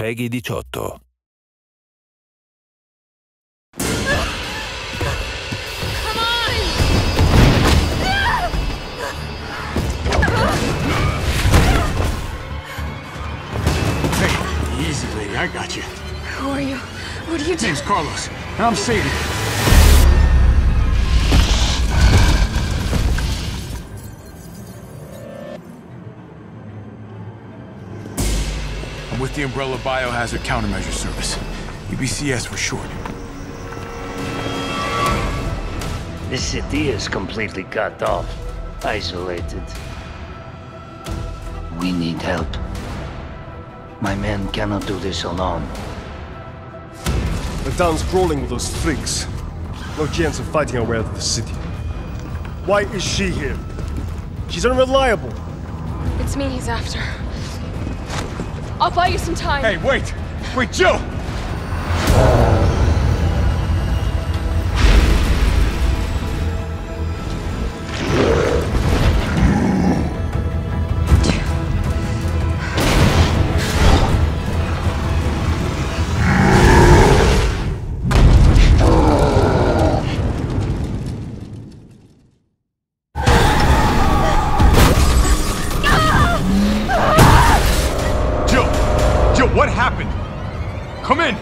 Peggy 18. Hey, easy, lady. I got you. Who are you? What are you doing? Name's Carlos, and I'm Sadie. I'm with the Umbrella Biohazard Countermeasure Service. UBCS for short. This city is completely cut off, isolated. We need help. My men cannot do this alone. The town's crawling with those freaks. No chance of fighting our way out of the city. Why is she here? She's unreliable. It's me he's after. I'll buy you some time. Hey, wait! Wait, Jill! Yo, what happened? Come in.